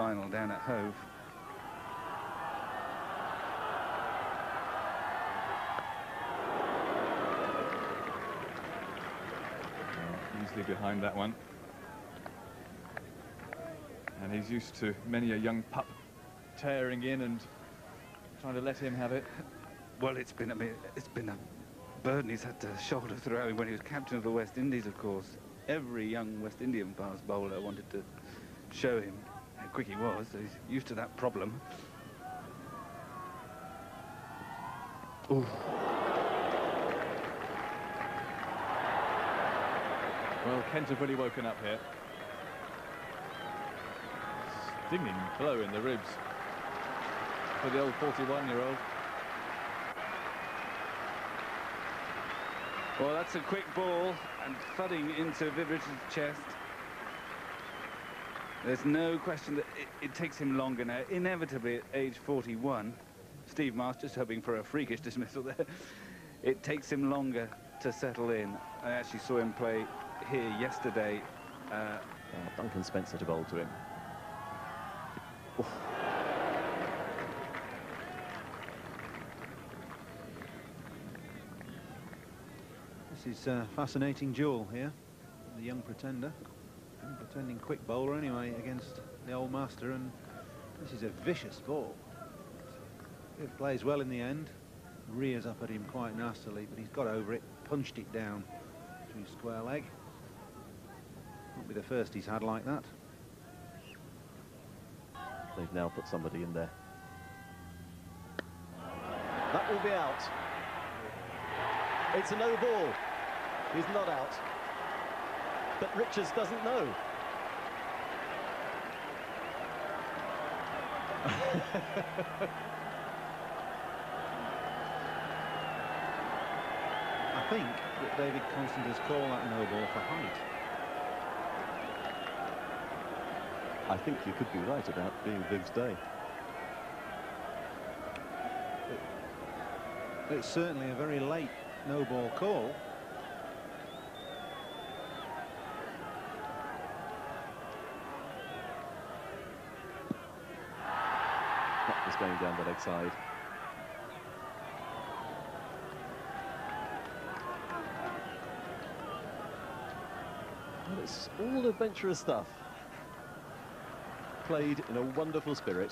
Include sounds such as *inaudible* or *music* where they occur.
final down at Hove. easily behind that one. And he's used to many a young pup tearing in and trying to let him have it. Well, it's been a it's been a burden he's had to shoulder throughout when he was captain of the West Indies, of course. Every young West Indian fast bowler wanted to show him how quick he was, he's used to that problem. Ooh. Well, Kent have really woken up here. Stinging blow in the ribs for the old 41-year-old. Well, that's a quick ball and thudding into Viv Richards' chest. There's no question that it, it, takes him longer now. Inevitably, at age 41, Steve Marsh just hoping for a freakish dismissal there. It takes him longer to settle in. I actually saw him play here yesterday. Uh, oh, Duncan Spencer to bowl to him. Oof. This is a fascinating duel here. The young pretender. Pretending quick bowler anyway against the old master and this is a vicious ball. It plays well in the end. Rears up at him quite nastily, but he's got over it, punched it down to square leg. Won't be the first he's had like that. They've now put somebody in there. That will be out. It's a no ball. He's not out. But Richards doesn't know. *laughs* I think that David Constant has called that no ball for height. I think you could be right about being Viv's day. It's certainly a very late no ball call. That was going down the leg side. Well, it's all adventurous stuff. Played in a wonderful spirit.